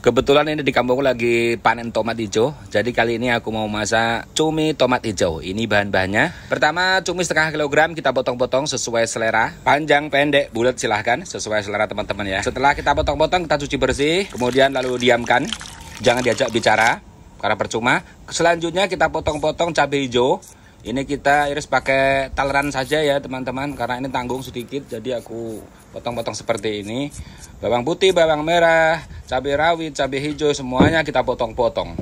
Kebetulan ini di kampungku lagi panen tomat hijau. Jadi kali ini aku mau masak cumi tomat hijau. Ini bahan-bahannya. Pertama cumi setengah kilogram kita potong-potong sesuai selera. Panjang, pendek, bulat silahkan sesuai selera teman-teman ya. Setelah kita potong-potong kita cuci bersih. Kemudian lalu diamkan. Jangan diajak bicara karena percuma. Selanjutnya kita potong-potong cabai hijau. Ini kita iris pakai taleran saja ya teman-teman karena ini tanggung sedikit jadi aku potong-potong seperti ini. Bawang putih, bawang merah, cabai rawit, cabai hijau semuanya kita potong-potong.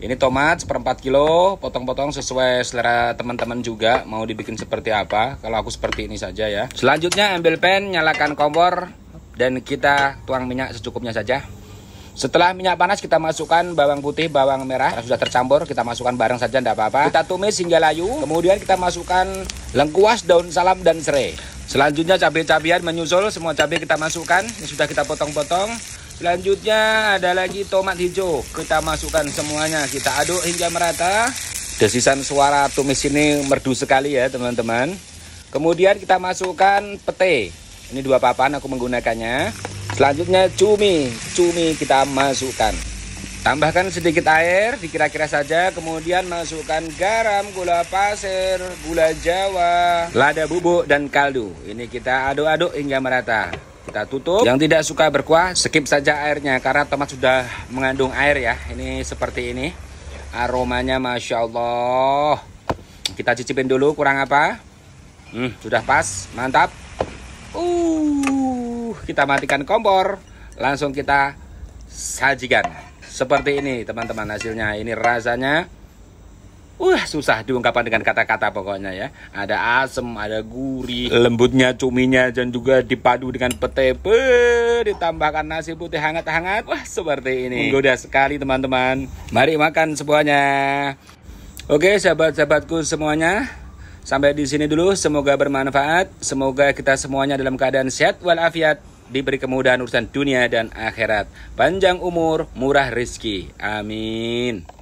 Ini tomat seperempat kilo, potong-potong sesuai selera teman-teman juga mau dibikin seperti apa. Kalau aku seperti ini saja ya. Selanjutnya ambil pen, nyalakan kompor dan kita tuang minyak secukupnya saja. Setelah minyak panas kita masukkan bawang putih, bawang merah sudah tercampur kita masukkan bareng saja tidak apa-apa. Kita tumis hingga layu. Kemudian kita masukkan lengkuas, daun salam dan serai. Selanjutnya cabai-cabian menyusul semua cabai kita masukkan. Ini sudah kita potong-potong. Selanjutnya ada lagi tomat hijau. Kita masukkan semuanya. Kita aduk hingga merata. Desisan suara tumis ini merdu sekali ya teman-teman. Kemudian kita masukkan pete. Ini dua papan aku menggunakannya. Selanjutnya cumi, cumi kita masukkan. Tambahkan sedikit air, dikira-kira saja. Kemudian masukkan garam, gula pasir, gula jawa, lada bubuk, dan kaldu. Ini kita aduk-aduk hingga merata. Kita tutup. Yang tidak suka berkuah, skip saja airnya. Karena tomat sudah mengandung air ya. Ini seperti ini. Aromanya Masya Allah. Kita cicipin dulu kurang apa. Hmm, sudah pas, mantap. Uh kita matikan kompor, langsung kita sajikan. Seperti ini teman-teman hasilnya. Ini rasanya Wah susah diungkapkan dengan kata-kata pokoknya ya. Ada asem, ada gurih. Lembutnya cuminya dan juga dipadu dengan pete. Ditambahkan nasi putih hangat-hangat. Wah seperti ini. Menggoda sekali teman-teman. Mari makan semuanya. Oke sahabat-sahabatku semuanya. Sampai di sini dulu, semoga bermanfaat. Semoga kita semuanya dalam keadaan sehat walafiat, diberi kemudahan urusan dunia dan akhirat. Panjang umur, murah rizki. Amin.